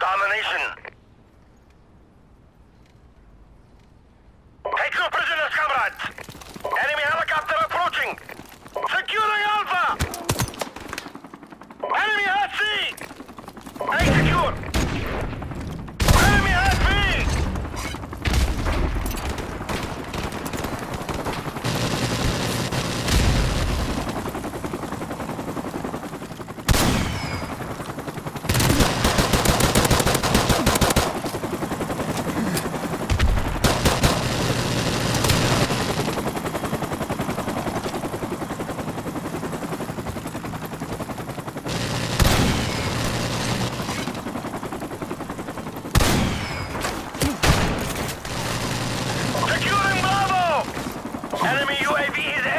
Domination. Enemy UAV is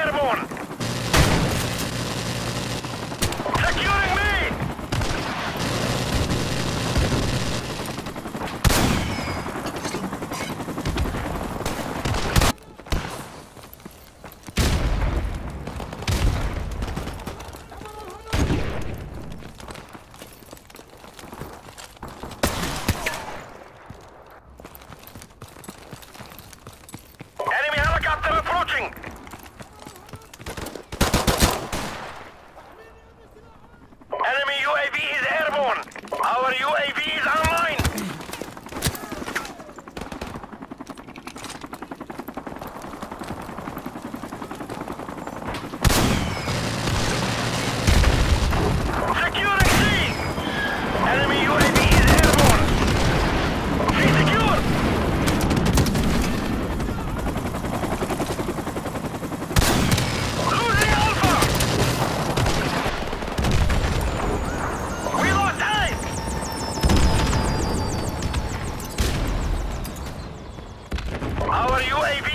UAV